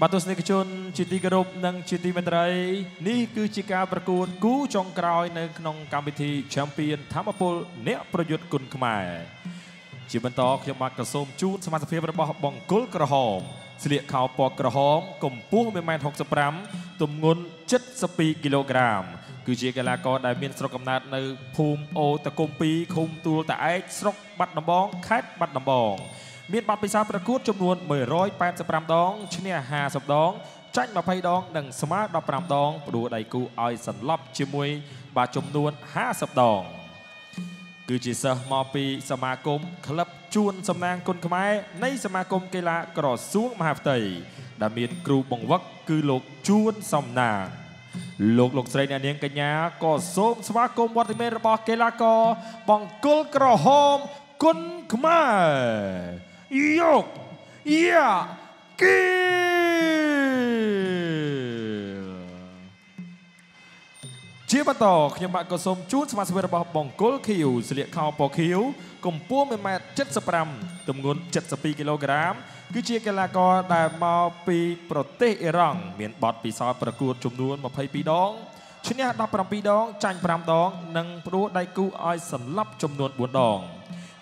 បាទទស្សនិកជនជាទីគោរពនិងជាទីមេត្រីនេះគឺជាការប្រកួតគូចុងក្រោយនៅក្នុងកម្មវិធី Champion ធម្មពលអ្នកប្រយុទ្ធគុណខ្មែរជាបន្តខ្ញុំបាទក៏សូមជូនសមាជិករបស់បង្គោលក្រហមស្លៀកខោពណ៌ក្រហមកម្ពស់1.65ទម្ងន់72គីឡូក្រាមគឺជាកីឡាករដែលមានស្រុកកំណើតនៅភូមិអូតកុំ2ឃុំទួលតាឯកស្រុកបាត់ដំបងខេត្តបាត់ដំបង មានបទពិសោធន៍ប្រកួតចំនួន185ដងឈ្នះ50ដងចាញ់20ដង និងស្មើ15ដងផ្ដួលដៃគូឲ្យសន្លប់ជាមួយ បាទចំនួន50ដង គឺជាសិស្សមកពីសមាគមក្លឹបជួនសំណាងគុណខ្មែរនៃសមាគមកីឡាក្រសួងមហាផ្ទៃដែលមានគ្រូបង្វឹកគឺលោកជួនសំណាងលោកលោកស្រីអ្នកនាងកញ្ញាក៏សូមស្វាគមន៍វត្តមានរបស់កីឡាករបង្គោលក្រហមគុណខ្មែរ យកយ៉ាគីជាបន្តខ្ញុំបាទក៏សូមជូនសមាជិករបស់បង្គោលខៀវស្លៀកខោពណ៌ខៀវកម្ពស់1ម៉ែត្រ75ទម្ងន់72គីឡូក្រាមគឺជាកីឡាករដែលមកពីប្រទេសអ៊ីរ៉ង់មានបទពិសោធន៍ប្រកួតចំនួន22ដងឈ្នះ17ដងចាញ់5ដង និងផ្ដួលដៃគូឲ្យសន្លប់ចំនួន4ដង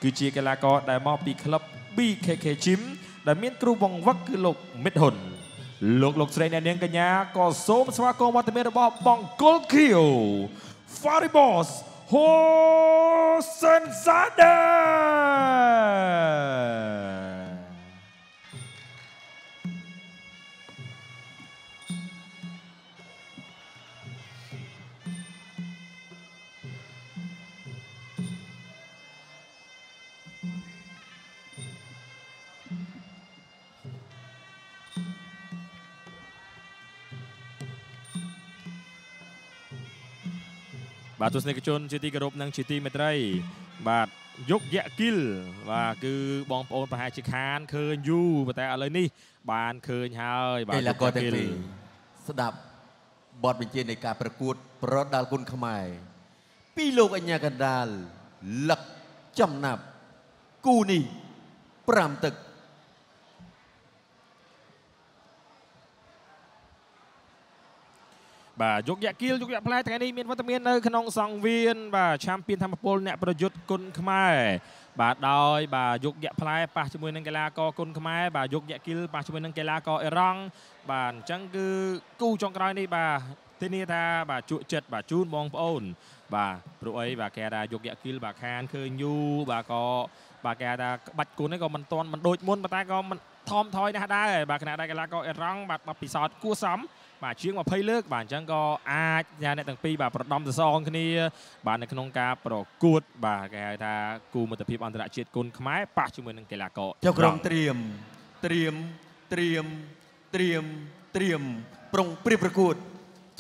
គឺជាកីឡាករដែលមកពីក្លឹប BKK Gym ដែលមានគ្រូបង្វឹកគឺលោកមិតហ៊ុនលោកលោកស្រីអ្នកនាងកញ្ញាក៏សូមស្វាគមន៍វត្តមានរបស់បង្គោលខៀវ Faribos Hosen Sada បាទទស្សនិកជនជាទីគោរពនិងជាទីមេត្រី បាទយុគយៈគិលបាទគឺបងប្អូនប្រហែលជាខានឃើញយូរប៉ុន្តែឥឡូវនេះ បានឃើញហើយបាទកីឡាករទាំងពីរស្ដាប់បទបញ្ជានៃការប្រកួត ប្រដាល់គុណខ្មែរពីលោកអញ្ញាកណ្ដាលលឹកចំណាប់គូនេះ5ទឹក បាទយុគយៈគីលយុគយៈផ្លែថ្ងៃនេះមានវត្តមាននៅក្នុងសង្វៀនបាទឆាំពីនធម្មពលអ្នកប្រយុទ្ធគុណខ្មែរបាទដោយបាទយុគយៈផ្លែប៉ះជាមួយនឹងកីឡាករគុណខ្មែរបាទយុគយៈគីលប៉ះជាមួយនឹងកីឡាករអេរ៉ង់បាទអញ្ចឹងគឺគូចុងក្រោយនេះបាទធានាថាបាទជក់ចិត្តបាទជូនបងប្អូន បាទព្រោះអីបាទគេថាយុគយៈគីលបាទខានឃើញយូបាទក៏បាទគេថាក្បាច់គុណនេះក៏មិនទាន់មិនដូចមុនប៉ុន្តែក៏មិន ថមថយណាស់ដែរបាទគណៈដែរកីឡាករអេរ៉ង់បាទបបពិសោធន៍គួសមបាទជាង20លើកបាទអញ្ចឹងក៏អាចអ្នកទាំងពីរបាទប្រដំសសងគ្នាបាទនៅក្នុងការប្រកួត បាទគេហៅថាគូមិត្តភាពអន្តរជាតិគុណខ្មែរប៉ះជាមួយនឹងកីឡាករចៅក្រុមត្រៀមត្រៀមត្រៀមត្រៀមត្រៀមប្រុងព្រៀបប្រកួត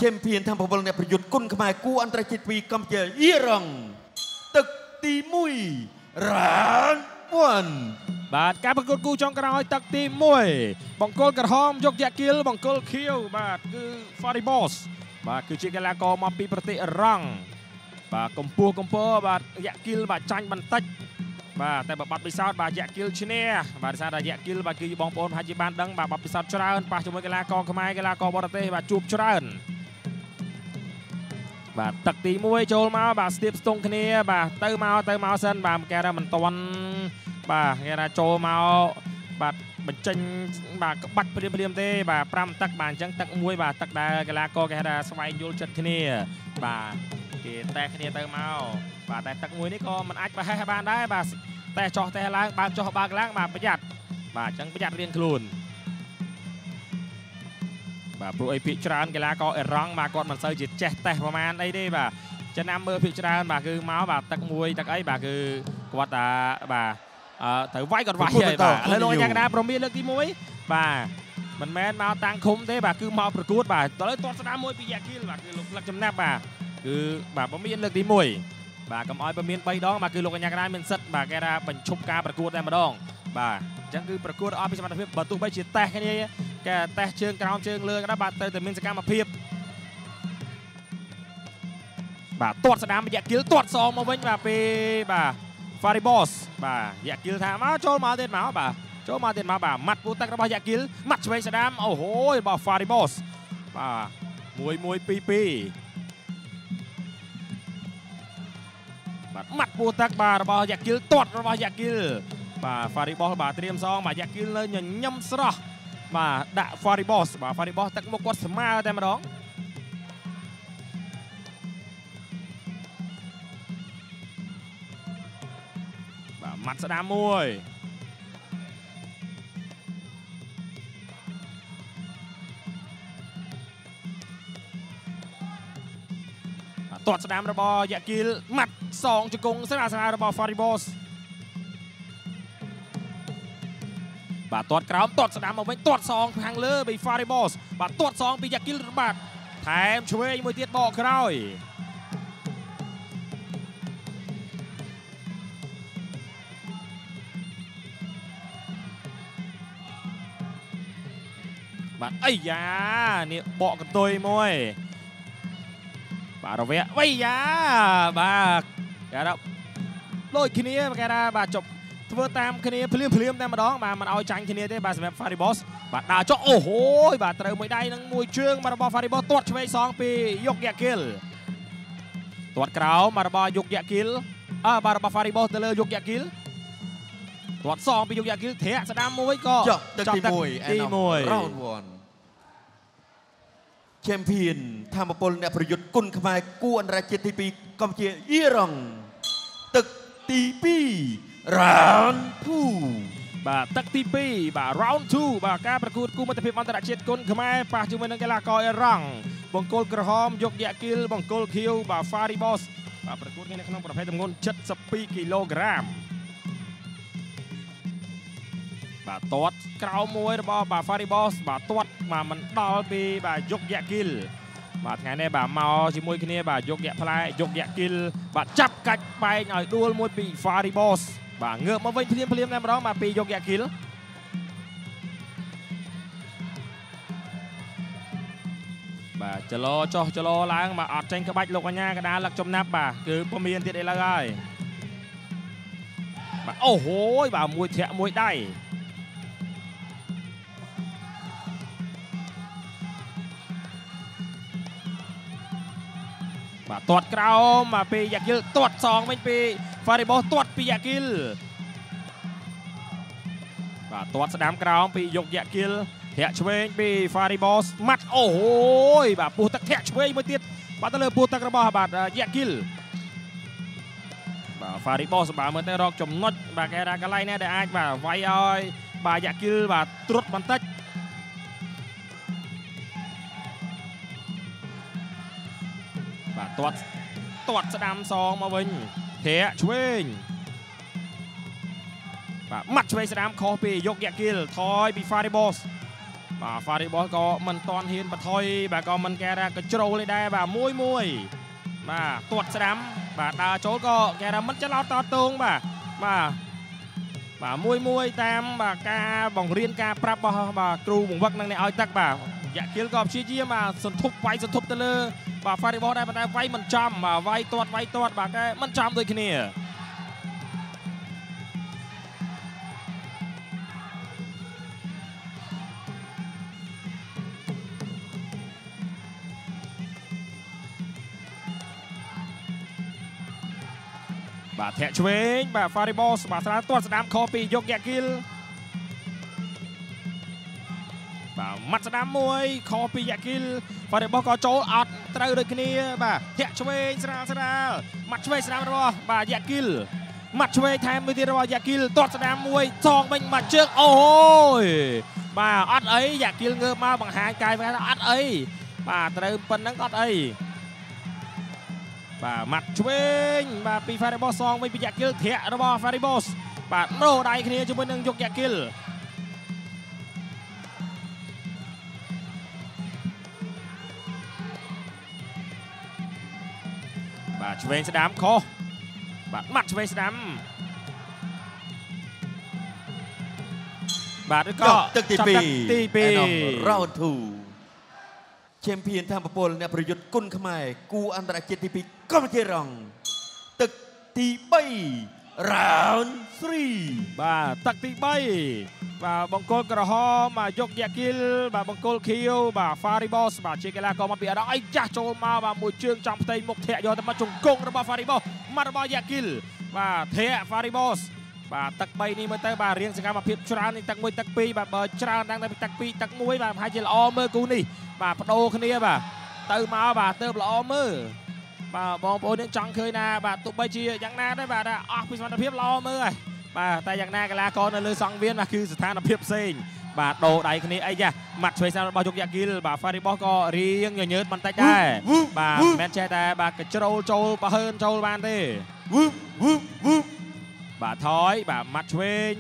ជេមភៀនធម្មពលអ្នកប្រយុទ្ធគុណខ្មែរគូអន្តរជាតិពីកម្ពុជាអ៊ីរ៉ង់ទឹកទី1រ៉ានពាន់ បាទការប្រកួតគូចុងក្រោយទឹកទី1បង្គោលក្រហមយកយ៉ាគីលបង្គោលខៀវបាទគឺ Faribos បាទគឺជាកីឡាករមកពីប្រទេសរ៉ង់បាទកម្ពស់កម្ពស់បាទយ៉ាគីលបាទចាញ់បន្តិចបាទតែបើបាត់ពិសោធន៍បាទយ៉ាគីលឈ្នះបាទសារតែយ៉ាគីលបាទគឺបងប្អូនប្រហែលជាបានដឹងបាទបាត់ពិសោធន៍ច្រើនប៉ះជាមួយកីឡាករខ្មែរកីឡាករបរទេសបាទជួបច្រើនបាទទឹកទី1ចូលមកបាទស្ទាបស្ទង់គ្នា បាទទៅមកទៅមកសិនបាទគេថាមិនតន់ បាទគេថាចូលមកបាទបញ្ចេញបាទក្បាច់ព្រាមព្រាមទេបាទ5ទឹកបាទអញ្ចឹងទឹកមួយបាទទឹកដែលកីឡាករគេថាស្វែងយល់ចិត្តគ្នា បាទគេតែគ្នាទៅមកបាទតែទឹកមួយនេះក៏មិនអាចប្រហែសបានដែរបាទតែចោះតែឡើងបើកចោះបើកឡើងបាទប្រយ័ត្នបាទអញ្ចឹងប្រយ័ត្នរៀងខ្លួនបបាទព្រោះអីភាកច្រើនកីឡាករអេរ៉ង់បាទគាត់មិនសូវជាចេះតេះប្រហែលអីទេបាទចំណាំមើលភាកច្រើនបាទគឺមកបាទទឹកមួយទឹកអីបាទគឺគាត់ថាបាទអឺ ត្រូវវាយគាត់វាយហើយបាទឥឡូវលោកយ៉ាងណាប្រមានលើកទី1បាទមិនមែនមកតាំងឃុំទេបាទគឺមកប្រកួតបាទតើទាត់ស្ដាមមួយពីយ៉ាគីលបាទគឺលោកផ្លឹកចំណាប់បាទគឺបាទប្រមានលើកទី1បាទកុំឲ្យប្រមាន3ដងបាទគឺលោកកញ្ញាកណ្ដាលមានសិទ្ធបាទគេថាបញ្ឈប់ការប្រកួតតែម្ដងបាទអញ្ចឹងគឺប្រកួតអស់ពីសមត្ថភាពបើទោះបីជាតេះគ្នាគេតេះជើងក្រោមជើងលើក៏ដោយបាទទៅតែមានសកម្មភាពបាទទាត់ស្ដាមរយៈគីលទាត់សងមកវិញបាទពេលបាទ Faribos បាទយ៉ាគីលថាមកចូលមកទៀតមកបាទចូលមកទៀតមកបាទម៉ាត់ពូទឹករបស់យ៉ាគីលម៉ាត់ឆ្វេងស្ដាមអូហូយរបស់ Faribos បាទ1 1 2 2បាទម៉ាត់ពូទឹកបាទរបស់យ៉ាគីលទាត់របស់យ៉ាគីលបាទ Faribos បាទត្រៀមសងបាទយ៉ាគីលនៅញញឹមស្រស់បាទដាក់ Faribos បាទ Faribos ទឹកមុខគាត់ស្មើតែម្ដង ម៉ាត់ស្ដាមមួយបាទទាត់ស្ដាមរបស់យ៉ាគីលម៉ាត់សងជង្គង់ស្រាលស្រាលរបស់ Faribos បាទទាត់ក្រោមទាត់ស្ដាំមកវិញទាត់សងខាងលើពី Faribos បាទទាត់សងពីយ៉ាគីលបាទថែមឆ្វេងមួយទៀតបកក្រោយ បាទអីយ៉ានេះបកកន្ទុយមួយបាទរវៈអីយ៉ាបាទគេថាដូចគ្នាគេថាបាទចប់ធ្វើតាមគ្នាភ្លាមភ្លាមតែម្ដងបាទមិនឲ្យចាញ់គ្នាទេបាទសម្រាប់ Faribos បាទដើរចុះអូហូយបាទត្រូវមួយដៃនឹងមួយជើងបាទរបស់ Faribos ទាត់ឆ្វេងសងពីយុកយ៉ាគីលទាត់ក្រោមបាទរបស់យុកយ៉ាគីលអើបាទរបស់ Faribos ទៅលើយុកយ៉ាគីលទាត់សងពីយុកយ៉ាគីលធាក់ស្ដាំមួយក៏ចុះទឹកទី1ទី1 round 1 Champion ធម្មពលអ្នកប្រយុទ្ធគុណខ្មែរគួរអន្តរជាតិទី2កម្ពុជាអ៊ីរ៉ង់ទឹកទី2 round 2បាទទឹកទី2បាទ round 2បាទការប្រកួតគូមិត្តភាពអន្តរជាតិគុណខ្មែរប៉ះជាមួយនឹងកីឡាករអេរ៉ង់បង្គោលក្រហមយកយ៉ាគីលបង្គោលខៀវបាទ Faribos បាទប្រកួតគ្នានៅក្នុងប្រភេទទម្ងន់72គីឡូក្រាម បាទទាត់ក្រោមមួយរបស់បាទ Faribos បាទទាត់បាទមិនដល់ពីបាទយកយ៉ាគីលបាទថ្ងៃនេះបាទមកជាមួយគ្នាបាទយកយ៉ាផ្លែយកយ៉ាគីលបាទចាប់កាច់បែកឲ្យដួលមួយពី Faribos បាទងើបមកវិញភ្លាមភ្លាមតែម្ដងបាទពីយកយ៉ាគីលបាទចលោចុះចលោឡើងបាទអត់ចេញក្បាច់លោកកញ្ញាកដាលឹកចំណាប់បាទគឺពុំមានទៀតឥឡូវហើយបាទអូហូយបាទមួយធាក់មួយដៃ បាទទាត់ក្រោមមកពីយ៉ាគីលទាត់សងវិញពី Faribos ទាត់ពីយ៉ាគីលបាទទាត់ស្ដាំក្រោមពីយកយ៉ាគីលធាក់ឆ្វេងពី Faribos ម៉ាត់អូហូយបាទពោះទឹកធាក់ឆ្វេងមួយទៀតបាទទៅលើពោះទឹករបស់បាទយ៉ាគីលបាទ Faribos បាទមើលទៅរកចំណុចបាទគេថាកន្លែងណាដែលអាចបាទវាយឲ្យបាទយ៉ាគីលបាទត្រុតបន្តិច ទទាត់ទាត់ស្ដាំសងមកវិញធាក់ឆ្វេងបាទម៉ាត់ឆ្វេងស្ដាំខុសពីយកយ៉ាគីលថយពី Faribos បាទ Faribos ក៏មិនតន់ហ៊ានបន្ថយបាទក៏មិនកែថាក៏ជ្រោលទេដែរបាទមួយមួយបាទទាត់ស្ដាំបាទដើរចូលក៏គេថាមិនច្រឡោតតតងបាទបាទបាទមួយមួយតាមបាទការបង្រៀនការប្រាប់របស់បាទគ្រូបង្វឹកនឹងអ្នកឲ្យទឹកបាទ យ៉ាគីលក៏ព្យាយាមបាទសន្ធប់វាយសន្ធប់ទៅលើ បាទ Faribos ដែរប៉ុន្តែវាយមិនចំបាទវាយទាត់វាយទាត់បាទគេមិនចំដូចគ្នាបាទធាក់ឆ្វេងបាទ Faribos បាទស្រាលទាត់ស្ដាំខពីយកយ៉ាគីល បាទម៉ាត់ស្ដាំមួយខពីយ៉ាគីល Faribos ក៏ចូលអត់ត្រូវដូចគ្នាបាទធាក់ឆ្វេងស្រាលស្រាលម៉ាត់ឆ្វេងស្ដាំរបស់បាទយ៉ាគីលម៉ាត់ឆ្វេងថែមមួយទៀតរបស់យ៉ាគីលទាត់ស្ដាំមួយសងវិញម៉ាត់ជើងអូយបាទអត់អីយ៉ាគីលងើបមកបង្ហាញកាយថាអត់អីបាទត្រូវប៉ុណ្ណឹងអត់អីបាទម៉ាត់ឆ្វេងបាទពី Faribos សងវិញពីយ៉ាគីលធាក់របស់ Faribos បាទប្រូដៃគ្នាជាមួយនឹងយកយ៉ាគីល ឆ្វេងស្ដាមខុសបាទម៉ាត់ឆ្វេងស្ដាំបាទឬក៏ទឹកទីចាប់ទឹកទី2 round 2 champion ធម្មពលអ្នកប្រយុទ្ធគុណខ្មែរគូអន្តរជាតិទី2កម្ពុជារងទឹកទី3 round 3បាទទឹកទី3បាទបង្គោលក្រហមបាទយកយ៉ាគីលបាទបង្គោលខៀវបាទ Faribos បាទជាកីឡាករមកពីអារ៉ុបអីចាស់ចូលមកបាទមួយជើងចំផ្ទៃមុខធាក់យកទៅមកជង្គង់របស់ Faribos មករបស់យ៉ាគីលបាទធាក់ Faribos បាទទឹក3នេះមើលទៅបាទរៀងសកម្មភាពច្រើននេះទឹក1ទឹក2បាទបើច្រើនដល់តែទឹក2ទឹក1បាទប្រហែលជាល្អមើលគូនេះបាទបដូរគ្នាបាទទៅមកបាទទៅល្អមើល បាទបងប្អូនយើងចង់ឃើញណាបាទទោះបីជាយ៉ាងណាដែរបាទអស់ពីសមត្ថភាពល្អមើលហើយបាទតែយ៉ាងណាកីឡាករនៅលើសង្វៀនបាទគឺស្ថានភាពផ្សេងបាទដោដៃគ្នាអីចាម៉ាត់ឆ្វេងស្ដាំរបស់យុកយ៉ាគីលបាទ Faribos ក៏រៀងញញើតបន្តិចដែរបាទមិនមែនចេះតែបាទកជ្រោលចូលបើហើនចូលបានទេវូបវូបវូបបាទថយបាទម៉ាត់ឆ្វេង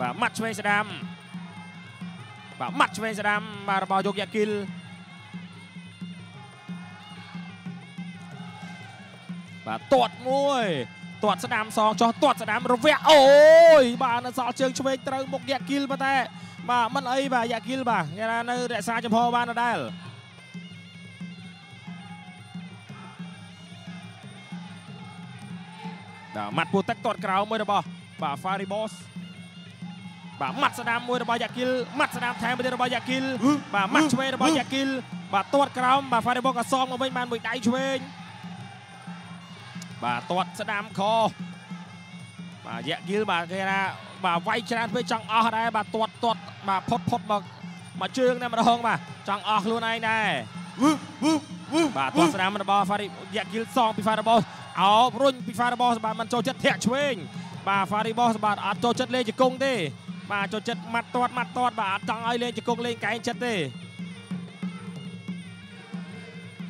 បាទម៉ាត់ឆ្វេងស្ដាំបាទម៉ាត់ឆ្វេងស្ដាំបាទរបស់យកយ៉ាគីល បាទទាត់មួយទាត់ស្ដាំសងចោះទាត់ស្ដាំរវៈអូយបាទនៅសល់ជើងឆ្វេងត្រូវមុខយ៉ាគីលប៉ុន្តែបាទមិនអីបាទយ៉ាគីលបាទគេថានៅរក្សាចំហបានដដែលបាទម៉ាត់ពូទឹកទាត់ក្រោមមួយរបស់បាទ Faribos បាទម៉ាត់ស្ដាំមួយរបស់យ៉ាគីលម៉ាត់ស្ដាំថែមមួយទៀតរបស់យ៉ាគីលបាទម៉ាត់ឆ្វេងរបស់យ៉ាគីលបាទទាត់ក្រោមបាទ Faribos ក៏សងមកវិញបានមួយដៃឆ្វេង បាទទាត់ស្ដាំខបាទយ៉ាគីលបាទគេថាបាទវាយច្រើនពេកចង់អស់ដែរបាទទាត់ទាត់បាទផុតផុតមកមកជើងតែម្ដងបាទចង់អស់ខ្លួនឯងដែរវូបវូបវូបបាទទាត់ស្ដាំរបស់ Fari យ៉ាគីលសងពី Faribos អោបរុញពី Faribos បាទមិនចូលចិត្តធាក់ឆ្វេងបាទ Faribos បាទអត់ចូលចិត្តលេងជង្គង់ទេបាទចូលចិត្តម៉ាត់ទាត់ម៉ាត់ទាត់បាទអត់ចង់ឲ្យលេងជង្គង់លេងកែងចិត្តទេ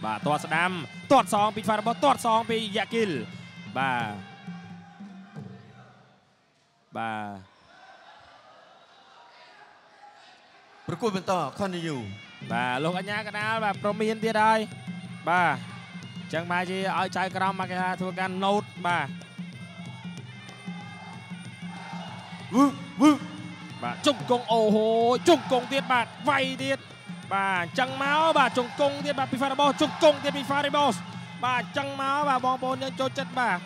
បាទទាត់ស្ដាំទាត់សងពី Faribos ទាត់សងពីយ៉ាគីលបាទបាទប្រគួតបន្ត continue បាទលោកអញ្ញាកដាលបាទប្រមានទៀតហើយបាទអញ្ចឹងបែរជាឲ្យចៅក្រមមកគេថាធ្វើការ note បាទវូបវូ បបាទជង្គង់អូហូជង្គង់ទៀតបាទវាយទៀតបាទអញ្ចឹងមកបាទជង្គង់ទៀតបាទពី Faribos ជង្គង់ទៀតពី Faribos បាទអញ្ចឹងមកបាទបងប្អូនយើងចូលចិត្តបាទ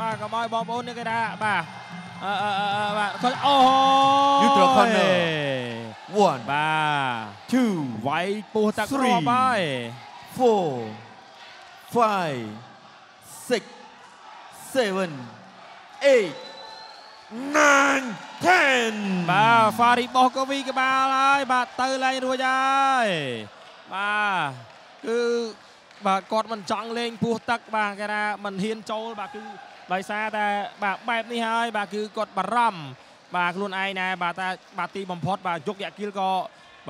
បាទកុំឲ្យបងប្អូននេះគេថាបាទអឺអឺអឺបាទខុសអូហូ Neutral corner 1បាទ2វាយពោះតាក់គ្ Three រាប់ហើយ4 5 6 7 8 9 10បាទ Faribos ក៏វីក្បាលហើយបាទទៅឡើងរួចហើយបាទគឺបាទគាត់មិនចង់លេងពោះទឹកបាទគេថាមិនហ៊ានចូលបាទគឺដោយសារតែបាទបែបនេះហើយបាទគឺគាត់បារម្ភបាទខ្លួនឯងណែបាទតែបាទទីបំផុតបាទយកយ៉ាគីលក៏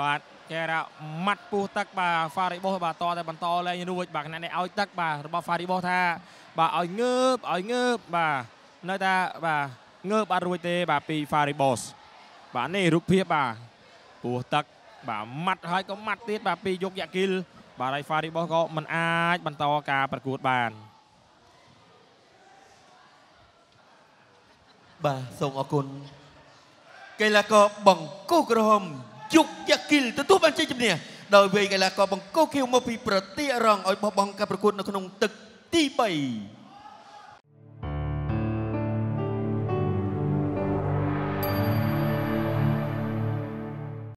បាទគេថាម៉ាត់ពោះទឹកបាទ Faribos បាទតតែបន្តលេងរួចបាទខណៈនេះឲ្យទឹកបាទរបស់ Faribos ថាបាទឲ្យងើបឲ្យងើបបាទនៅតែបាទ ងើបអត់រួចទេបាទពី Faribos បាទនេះរូបភាពបាទពោះទឹកបាទម៉ាត់ហើយក៏ម៉ាត់ទៀតបាទពីយកយ៉ាគីលបាទហើយ Faribos ក៏មិនអាចបន្តការប្រកួតបានបាទសូមអរគុណកីឡាករបង្គោលក្រហមយុគយ៉ាគីលទទួលបានជ័យជំនះដោយវេយកីឡាករបង្គោលខៀវមកពីប្រទេសអរងឲ្យបោះបង់ការប្រកួតនៅក្នុងទឹកទី3